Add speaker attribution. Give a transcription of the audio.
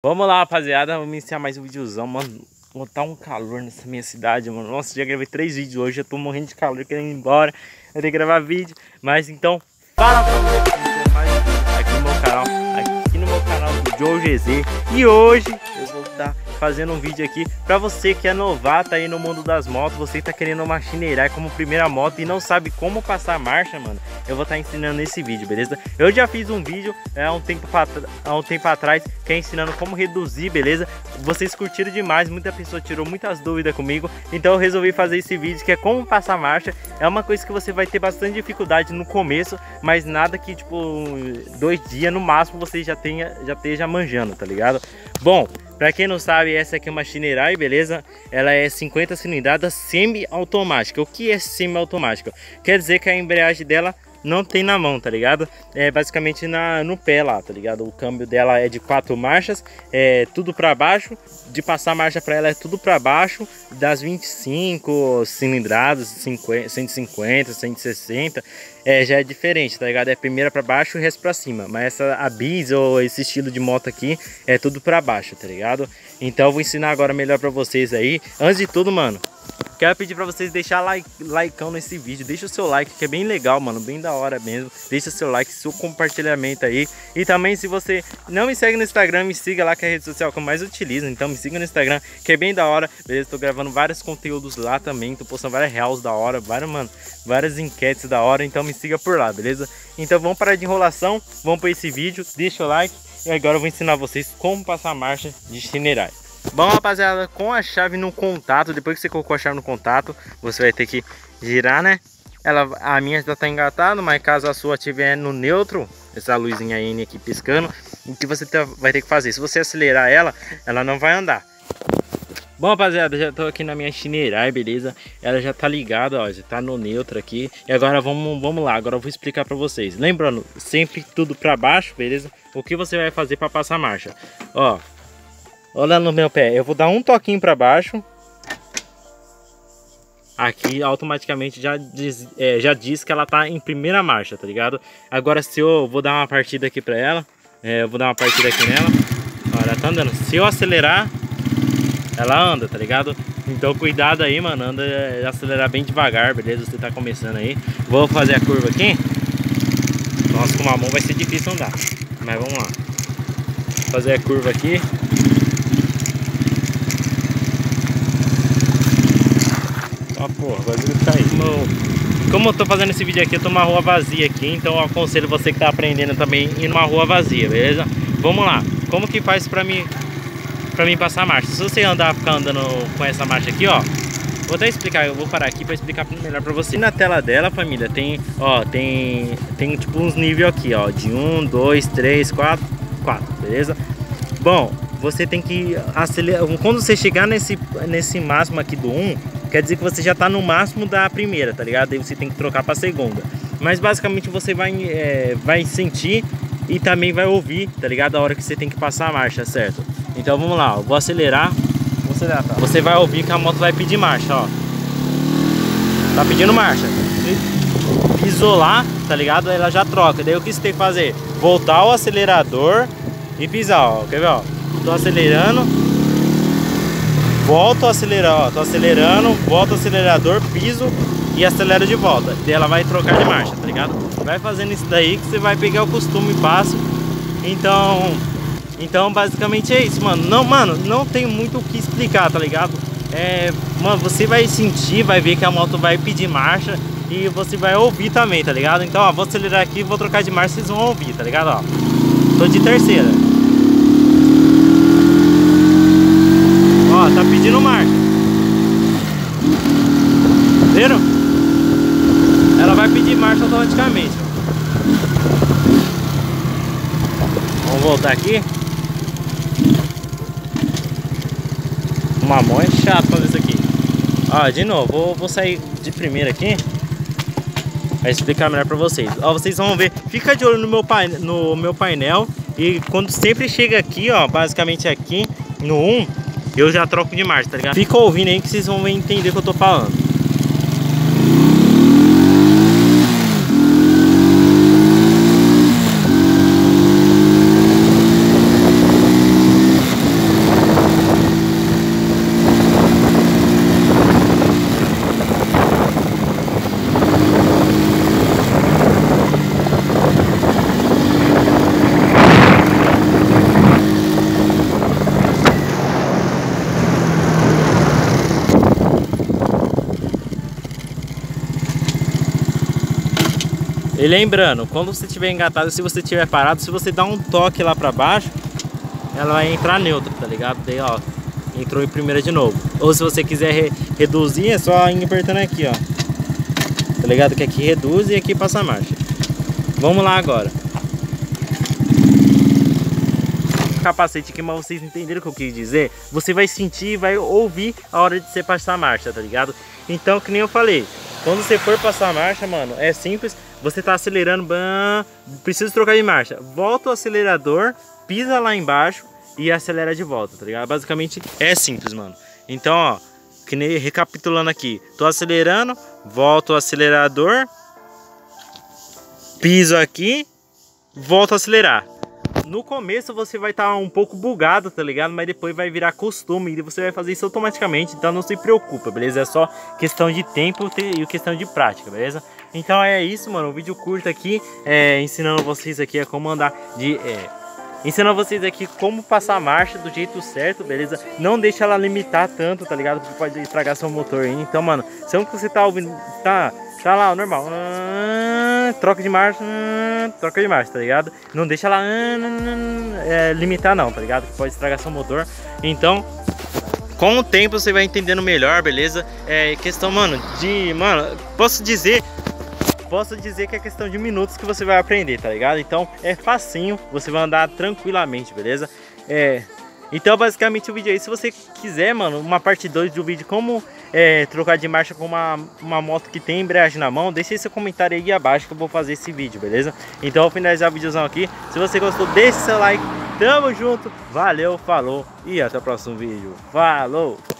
Speaker 1: Vamos lá, rapaziada. Vamos iniciar mais um videozão, mano. Vou tá um calor nessa minha cidade, mano. Nossa, já gravei três vídeos hoje. Eu tô morrendo de calor, querendo ir embora. Eu que gravar vídeo. Mas então, fala pra você aqui no meu canal. Aqui no meu canal do Joe GZ. E hoje fazendo um vídeo aqui para você que é novato aí no mundo das motos, você tá querendo uma Shinerai como primeira moto e não sabe como passar a marcha, mano, eu vou estar tá ensinando nesse vídeo, beleza? Eu já fiz um vídeo é, há um tempo, há um tempo atrás que é ensinando como reduzir, beleza? Vocês curtiram demais, muita pessoa tirou muitas dúvidas comigo, então eu resolvi fazer esse vídeo que é como passar a marcha. É uma coisa que você vai ter bastante dificuldade no começo, mas nada que tipo dois dias no máximo você já tenha já esteja manjando, tá ligado? Bom, Pra quem não sabe, essa aqui é uma Shinerai, beleza? Ela é 50 cilindradas semi-automática. O que é semi-automática? Quer dizer que a embreagem dela não tem na mão, tá ligado? É basicamente na, no pé lá, tá ligado? O câmbio dela é de quatro marchas, é tudo para baixo. De passar marcha para ela é tudo para baixo. Das 25 cilindradas, 50, 150, 160, é, já é diferente, tá ligado? É primeira para baixo e o resto para cima. Mas essa a Bis ou esse estilo de moto aqui é tudo para baixo, tá ligado? Então eu vou ensinar agora melhor para vocês aí. Antes de tudo, mano, Quero pedir pra vocês deixar like, likeão nesse vídeo. Deixa o seu like, que é bem legal, mano. Bem da hora mesmo. Deixa o seu like, seu compartilhamento aí. E também, se você não me segue no Instagram, me siga lá, que é a rede social que eu mais utilizo. Então, me siga no Instagram, que é bem da hora. Beleza? Tô gravando vários conteúdos lá também. Tô postando várias reals da hora. Várias, mano, várias enquetes da hora. Então, me siga por lá, beleza? Então, vamos parar de enrolação. Vamos para esse vídeo. Deixa o like. E agora eu vou ensinar vocês como passar a marcha de Shinerai. Bom, rapaziada, com a chave no contato, depois que você colocou a chave no contato, você vai ter que girar, né? Ela, a minha já está engatada, mas caso a sua estiver no neutro, essa luzinha N aqui piscando, o que você tá, vai ter que fazer? Se você acelerar ela, ela não vai andar. Bom, rapaziada, já tô aqui na minha Shinerai, beleza? Ela já tá ligada, ó, já tá no neutro aqui. E agora vamos, vamos lá, agora eu vou explicar pra vocês. Lembrando, sempre tudo pra baixo, beleza? O que você vai fazer pra passar marcha? Ó, Olha no meu pé, eu vou dar um toquinho para baixo. Aqui automaticamente já diz, é, já diz que ela tá em primeira marcha, tá ligado? Agora se eu vou dar uma partida aqui para ela, é, eu vou dar uma partida aqui nela. Olha, tá andando. Se eu acelerar, ela anda, tá ligado? Então cuidado aí, mano, anda acelerar bem devagar, beleza? Você tá começando aí. Vou fazer a curva aqui. Nossa, com uma mão vai ser difícil andar. Mas vamos lá. Fazer a curva aqui. Ah, porra, caiu. Como, eu tô fazendo esse vídeo aqui, eu tô numa rua vazia aqui, então eu aconselho você que tá aprendendo também ir numa rua vazia, beleza? Vamos lá. Como que faz pra mim, pra mim passar a marcha? Se você andar, ficar andando com essa marcha aqui, ó, Vou até explicar, eu vou parar aqui para explicar melhor para você. Na tela dela, família, tem, ó, tem, tem tipo uns níveis aqui, ó, de 1, 2, 3, 4, 4, beleza? Bom, você tem que acelerar, quando você chegar nesse, nesse máximo aqui do 1, quer dizer que você já está no máximo da primeira, tá ligado? Aí você tem que trocar para segunda. Mas basicamente você vai, é, vai sentir e também vai ouvir, tá ligado? A hora que você tem que passar a marcha, certo? Então vamos lá, eu vou acelerar. Vou acelerar tá? Você vai ouvir que a moto vai pedir marcha, ó. Tá pedindo marcha. Isolar, tá ligado? Ela já troca. Daí o que você tem que fazer? Voltar o acelerador e pisar, ó. Quer ver, ó? Tô acelerando volto a acelerar, ó, tô acelerando, volto o acelerador, piso e acelero de volta. E ela vai trocar de marcha, tá ligado? Vai fazendo isso daí que você vai pegar o costume passo. Então, então basicamente é isso, mano. Não, mano, não tem muito o que explicar, tá ligado? É, mano, você vai sentir, vai ver que a moto vai pedir marcha e você vai ouvir também, tá ligado? Então, ó, vou acelerar aqui, vou trocar de marcha, vocês vão ouvir, tá ligado? Ó, tô de terceira. Tá pedindo marcha. Viram? Ela vai pedir marcha automaticamente. Vamos voltar aqui. Uma mão é chato fazer isso aqui. Ó, de novo, vou, vou sair de primeira aqui. Vai explicar melhor pra vocês. Ó, vocês vão ver. Fica de olho no meu, painel, no meu painel. E quando sempre chega aqui, ó, basicamente aqui no 1, eu já troco de marcha, tá ligado? Fica ouvindo aí que vocês vão entender o que eu tô falando. E lembrando, quando você estiver engatado, se você estiver parado, se você dar um toque lá pra baixo, ela vai entrar neutra, tá ligado? Daí, ó, entrou em primeira de novo. Ou se você quiser re reduzir, é só apertando aqui, ó. Tá ligado? Que aqui reduz e aqui passa a marcha. Vamos lá agora. capacete aqui, mas vocês entenderam o que eu quis dizer? Você vai sentir e vai ouvir a hora de você passar a marcha, tá ligado? Então, que nem eu falei, quando você for passar a marcha, mano, é simples. Você tá acelerando, bam, precisa trocar de marcha. Volta o acelerador, pisa lá embaixo e acelera de volta, tá ligado? Basicamente é simples, mano. Então, ó, que nem recapitulando aqui. Tô acelerando, volto o acelerador, piso aqui, volto a acelerar. No começo você vai estar tá um pouco bugado, tá ligado? Mas depois vai virar costume e você vai fazer isso automaticamente, então não se preocupa, beleza? É só questão de tempo e questão de prática, beleza? Então é isso, mano, um vídeo curto aqui, é, ensinando vocês aqui a como andar de... É, ensinando vocês aqui como passar a marcha do jeito certo, beleza? Não deixa ela limitar tanto, tá ligado? Porque pode estragar seu motor aí. Então, mano, se é você tá ouvindo, tá, tá lá, normal, troca de marcha, troca de marcha, tá ligado? Não deixa ela é, limitar não, tá ligado? Que pode estragar seu motor. Então, com o tempo você vai entendendo melhor, beleza? É questão, mano, de, mano, posso dizer posso dizer que é questão de minutos que você vai aprender, tá ligado? Então é facinho, você vai andar tranquilamente, beleza? É, então basicamente o vídeo aí, se você quiser, mano, uma parte 2 do vídeo como é, trocar de marcha com uma, uma moto que tem embreagem na mão, deixe seu comentário aí abaixo que eu vou fazer esse vídeo, beleza? Então vou finalizar o videozão aqui. Se você gostou, deixe seu like. Tamo junto, valeu, falou e até o próximo vídeo. Falou!